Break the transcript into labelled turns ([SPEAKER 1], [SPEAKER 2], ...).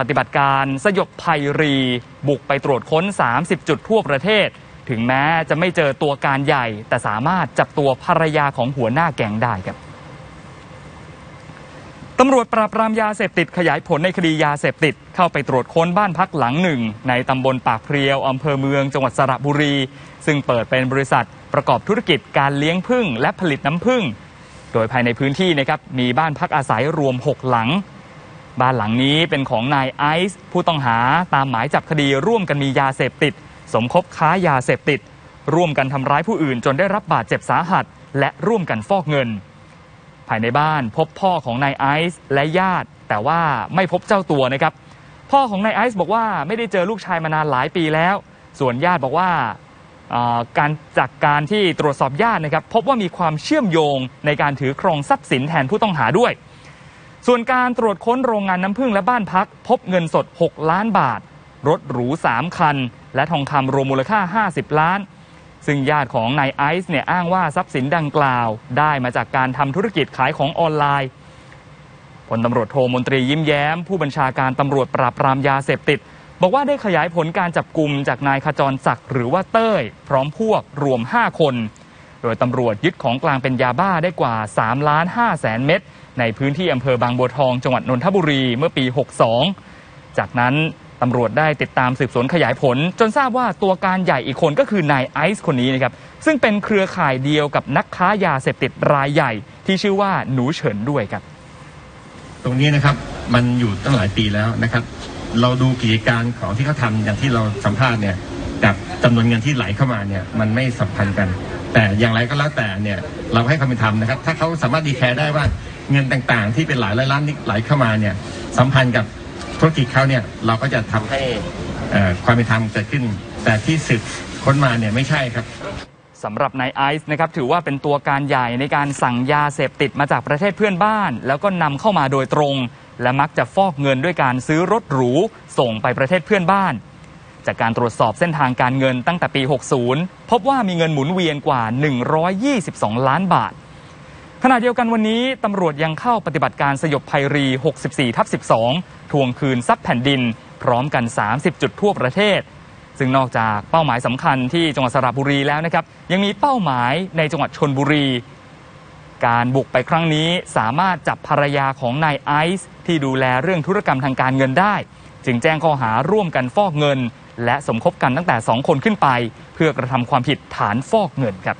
[SPEAKER 1] ปฏิบัติการสยบภัยรี บุกไปตรวจค้น 30 จุดทั่วประเทศ ถึงแม้จะไม่เจอตัวการใหญ่ แต่สามารถจับตัวภรรยาของหัวหน้าแก๊งได้ครับตำรวจปราบปรามยาเสพติดขยายผลในคดียาเสพติด เข้าไปตรวจค้นบ้านพักหลังหนึ่ง ในตำบลปากเพรียวอำเภอเมืองจังหวัดสระบุรี ซึ่งเปิดเป็นบริษัทประกอบธุรกิจการเลี้ยงผึ้งและผลิตน้ำผึ้งโดยภายในพื้นที่นะครับมีบ้านพักอาศัยรวม 6 หลัง บ้านหลังนี้เป็นของนายไอซ์ผู้ต้องหาตามหมายจับคดีร่วมกันมียาเสพติด สมคบค้ายาเสพติด ร่วมกันทำร้ายผู้อื่นจนได้รับบาดเจ็บสาหัส และร่วมกันฟอกเงิน ภายในบ้านพบพ่อของนายไอซ์และญาติ แต่ว่าไม่พบเจ้าตัวนะครับ พ่อของนายไอซ์บอกว่าไม่ได้เจอลูกชายมานานหลายปีแล้ว ส่วนญาติบอกว่าการจากการที่ตรวจสอบญาตินะครับ พบว่ามีความเชื่อมโยงในการถือครองทรัพย์สินแทนผู้ต้องหาด้วย ส่วนการตรวจค้นโรงงานน้ำผึ้งและบ้านพัก พบเงินสด 6 ล้านบาท รถหรู 3 คัน และทองคำรวมมูลค่า 50 ล้าน ซึ่งญาติของนายไอซ์เนี่ยอ้างว่าทรัพย์สินดังกล่าว ได้มาจากการทำธุรกิจขายของออนไลน์พลตำรวจโทมนตรียิ้มแย้ม ผู้บัญชาการตำรวจปราบปรามยาเสพติด บอกว่าได้ขยายผลการจับกลุ่มจากนายขจรศักดิ์หรือว่าเต้ย พร้อมพวกรวม 5 คน โดยตำรวจยึดของกลางเป็นยาบ้าได้กว่า3ล้าน5แสนเม็ดในพื้นที่อำเภอบางบัวทองจังหวัดนนทบุรีเมื่อปี 62 จากนั้นตำรวจได้ติดตามสืบสวนขยายผล จนทราบว่าตัวการใหญ่อีกคนก็คือนายไอซ์คนนี้นะครับซึ่งเป็นเครือข่ายเดียวกับนักค้ายาเสพติดรายใหญ่ ที่ชื่อว่าหนูเฉินด้วยครับ
[SPEAKER 2] ตรงนี้นะครับมันอยู่ตั้งหลายปีแล้วนะครับ เราดูกิจการของที่เขาทาอย่างที่เราสัมภาษณ์เนี่ยกับจำนวนเงินที่ไหลเข้ามาเนี่ยมันไม่สัมพันธ์กัน แต่อย่างไรก็แล้วแต่เนี่ยเราให้ความเป็นธรรมนะครับ ถ้าเขาสามารถดีแคร์ได้ว่าเงินต่างๆ ที่เป็นหลายร้อยล้านนี้ไหลเข้ามาเนี่ยสัมพันธ์กับธุรกิจเขาเนี่ยเราก็จะทำให้ความเป็นธรรมเกิดขึ้น แต่ที่สืบค้นมาเนี่ยไม่ใช่ครับ
[SPEAKER 1] สำหรับนายไอซ์นะครับถือว่าเป็นตัวการใหญ่ในการสั่งยาเสพติดมาจากประเทศเพื่อนบ้าน แล้วก็นำเข้ามาโดยตรง และมักจะฟอกเงินด้วยการซื้อรถหรูส่งไปประเทศเพื่อนบ้าน จากการตรวจสอบเส้นทางการเงินตั้งแต่ปี 60 พบว่ามีเงินหมุนเวียนกว่า 122 ล้านบาท ขณะเดียวกันวันนี้ตำรวจยังเข้าปฏิบัติการสยบภัยรี 64 ทับ 12 ทวงคืนทรัพย์แผ่นดิน พร้อมกัน 30 จุดทั่วประเทศ ซึ่งนอกจากเป้าหมายสำคัญที่จังหวัดสระบุรีแล้วนะครับ ยังมีเป้าหมายในจังหวัดชนบุรี การบุกไปครั้งนี้สามารถจับภรรยาของนายไอซ์ที่ดูแลเรื่องธุรกรรมทางการเงินได้จึงแจ้งข้อหาร่วมกันฟอกเงิน และสมคบกันตั้งแต่ 2 คนขึ้นไป เพื่อกระทำความผิดฐานฟอกเงินครับ